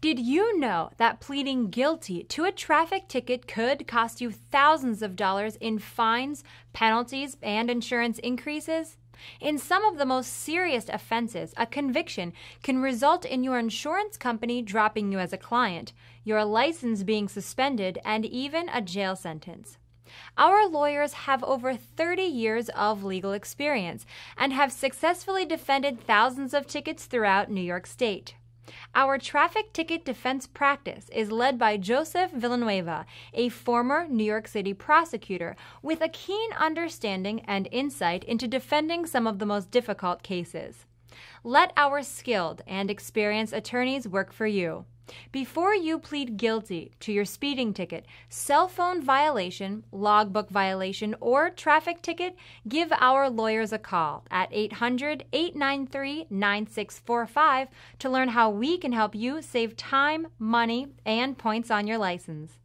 Did you know that pleading guilty to a traffic ticket could cost you thousands of dollars in fines, penalties, and insurance increases? In some of the most serious offenses, a conviction can result in your insurance company dropping you as a client, your license being suspended, and even a jail sentence. Our lawyers have over 30 years of legal experience and have successfully defended thousands of tickets throughout New York State. Our traffic ticket defense practice is led by Joseph Villanueva, a former New York City prosecutor with a keen understanding and insight into defending some of the most difficult cases. Let our skilled and experienced attorneys work for you. Before you plead guilty to your speeding ticket, cell phone violation, logbook violation, or traffic ticket, give our lawyers a call at 800 893 9645 to learn how we can help you save time, money, and points on your license.